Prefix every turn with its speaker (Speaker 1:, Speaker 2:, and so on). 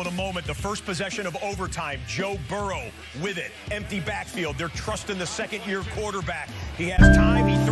Speaker 1: in a moment. The first possession of overtime. Joe Burrow with it. Empty backfield. They're trusting the second-year quarterback. He has time. He